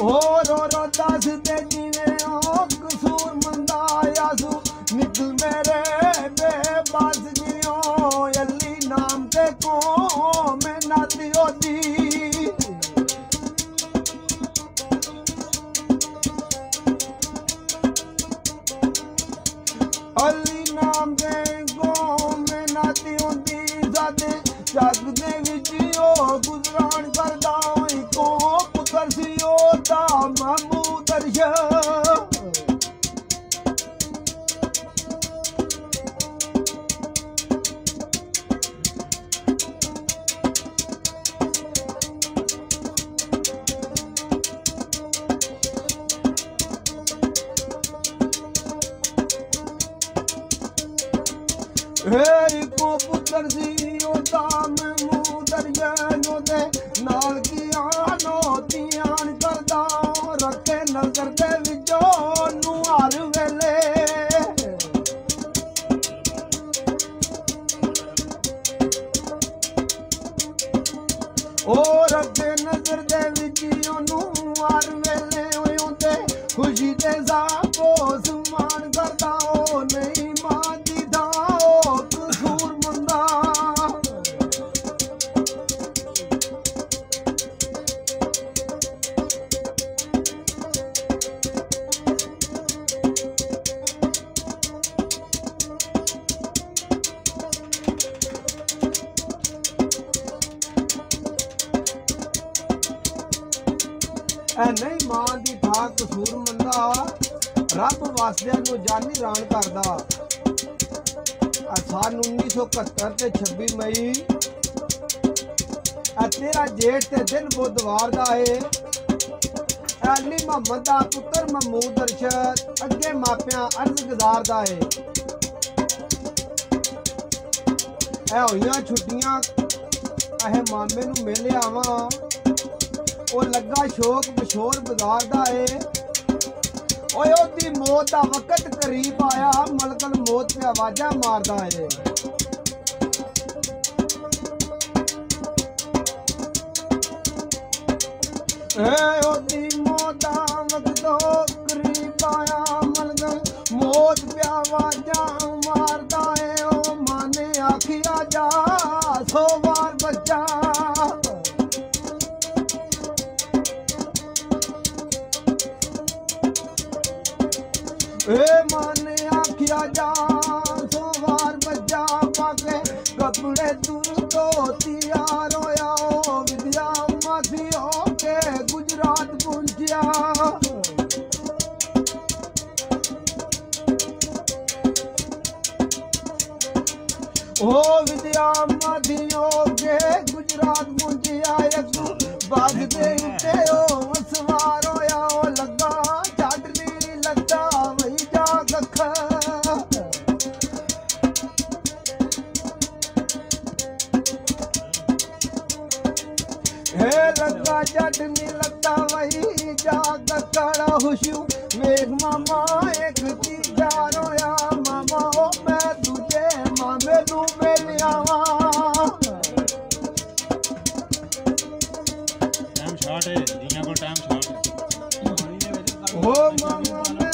ਓ ਰੋ ਰੋ ਦੱਸ ਤੇ ਜਿਵੇਂ ਉਹ ਕਸੂਰ ਮੰਦਾ ਆਸੂ ਨਿਕਲ ਮੇਰੇ ਬੇਬਸ ਜਿਉ। ਅੱਲੀ ਨਾਮ ਤੇ ਕੋ ਮੈਂ ਨਾਤੀ ਹੋਦੀ ਅੱਲੀ ਇੱਕੋ ਪੁੱਤਰ ਸੀ, ਉਹ ਦਾ ਦਰਿਆ ਨੂੰ ਉਹਦੇ ਨਾਲ ਕੀ ਆਨੋ ਕਰਦਾ, ਰੱਖੇ ਨਜ਼ਰ ਦੇ ਰੱਬ ਵਾਸਦਿਆਂ ਨੂੰ ਜਾਨੀ ਰਾਣ ਕਰਦਾ। ਆ 1971 ਤੇ 26 ਮਈ। ਆ ਤੇਰਾ ਜੇਠ ਤੇ ਦਿਨ ਬੁੱਧਵਾਰ ਦਾ ਏ। ਅਲੀ ਮੁਹੰਮਦ ਦਾ ਪੁੱਤਰ ਮਹਮੂਦ ਅਰਸ਼ਦ, ਅੱਗੇ ਮਾਪਿਆਂ ਅਰਜ਼ ਗੁਜ਼ਾਰ ਦਾ ਏ। ਐ ਹੋਈਆਂ ਛੁੱਟੀਆਂ, ਇਹ ਮਾਮੇ ਨੂੰ ਮਿਲ ਆਵਾਂ। ਉਹ ਲੱਗਾ ਸ਼ੋਕ ਮਸ਼ਹੂਰ ਬਾਜ਼ਾਰ ਦਾ ਏ। ਓਏ ਉਹਦੀ ਮੌਤ ਦਾ ਵਕਤ ਕਰੀਬ ਆਇਆ ਮਲਕਲ ਮੌਤ ਤੇ ਆਵਾਜ਼ਾਂ ਮਾਰਦਾ ਏ। ਏ ਉਹਦੀ ਮੌਤ ਦਾ ਵਕਤ ਕਰੀਬ ਆਇਆ ਮਲਕਲ ਮੌਤ ਤੇ ਆਵਾਜ਼ਾਂ ਮਾਰਦਾ ਏ। ਉਹ ਮਾਨੇ ਆਖਿਆ, ਜਾ ਸੋ ਵਾਰ ਬੱਚਾ ਏ ਮਨ ਆਖਿਆ ਜਾ ਸੋਵਾਰ ਬੱਜਾ ਪਾਕੇ ਕੱਪੜੇ ਦੂਰ ਤੋਂ ਮਾਮੇ ਨੂੰ ਮਿਲ ਆਵਾਂ ਟਾਈਮ ਸ਼ਾਰਟ ਹੈ ਜੀਆਂ ਕੋਲ ਟਾਈਮ ਸ਼ਾਰਟ ਹੈ। ਓ ਮਾਮਾ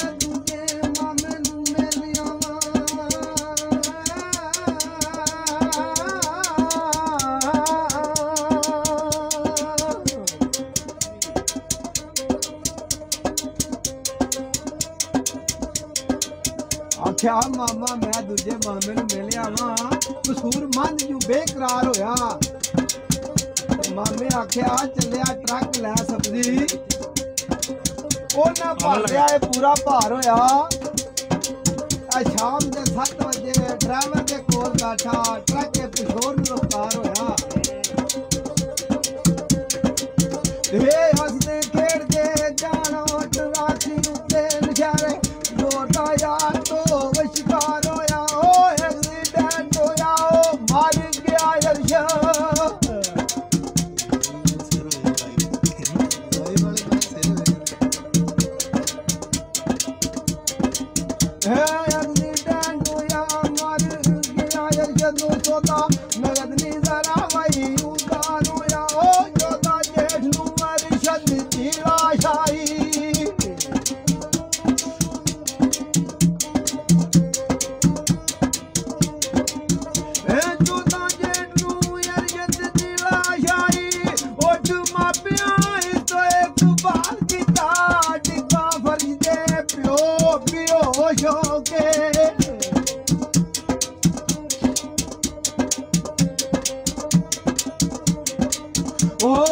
ਆਖਿਆ ਮਾਮਾ ਮੈਂ ਦੂਜੇ ਮਾਮੇ ਨੂੰ ਮਿਲ ਆਵਾਂ ਕਸੂਰ ਮੰਦ ਜੂ ਬੇਕਰਾਰ ਹੋਇਆ। ਮਾਮੇ ਆਖਿਆ ਚੱਲਿਆ ਟਰੱਕ ਲੈ ਸਬਜ਼ੀ। ਉਹਨਾਂ ਭਰ ਲਿਆ। ਇਹ ਪੂਰਾ ਭਾਰ ਹੋਇਆ। ਆ ਸ਼ਾਮ ਦੇ 7 ਵਜੇ ਡਰਾਈਵਰ ਦੇ ਕੋਲ ਬੈਠਾ ਟਰੱਕ ਦੇ ਪਿਛੋਰ ਨੂੰ ਰਫਤਾਰ ਹੋਇਆ। ਏ 오!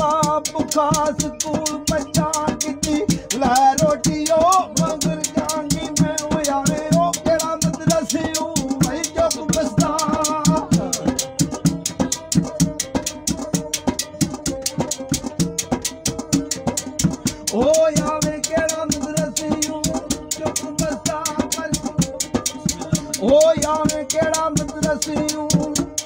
बाप ख़ासू मचा रोटी कहिड़ा मदर सी भई चपमसा हो कहिड़ा मदर हो यावे कहिड़ा मदर सिं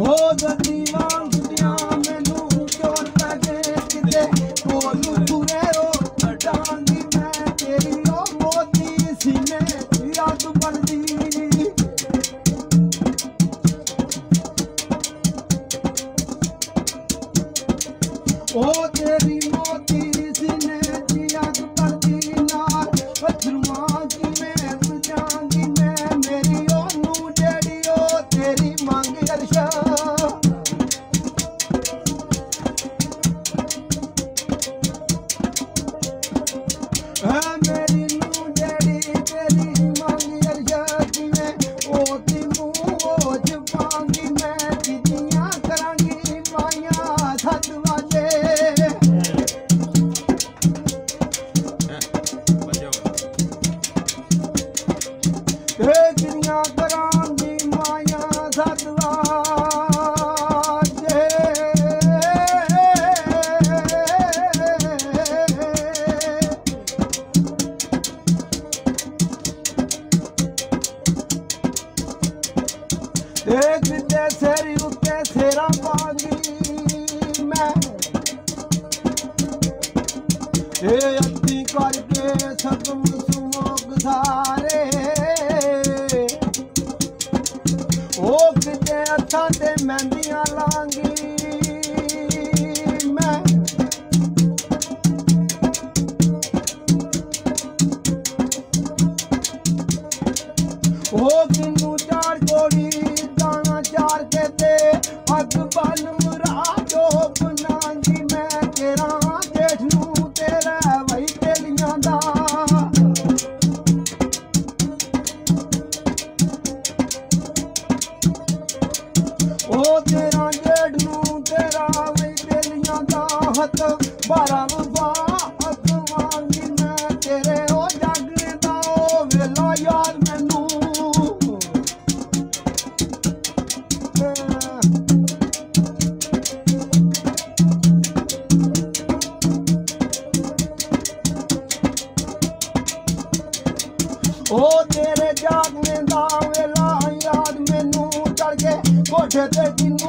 Oh, the ਏ ਕਰਕੇ ਸਤਮ ਸੁਮੋਗ ਸਾਰੇ ਉਹ ਕਿਤੇ ਅੱਖਾਂ ਤੇ ਮਹਿੰਦੀਆਂ ਲਾਂਗ get ready,